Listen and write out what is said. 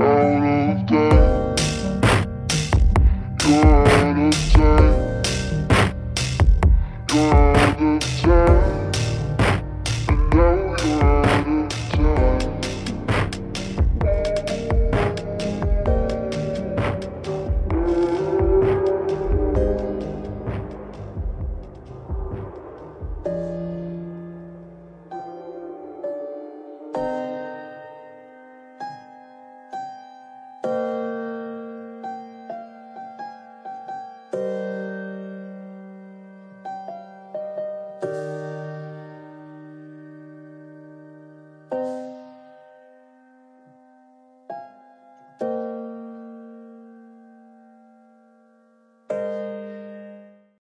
out of time. You're out of time. You're.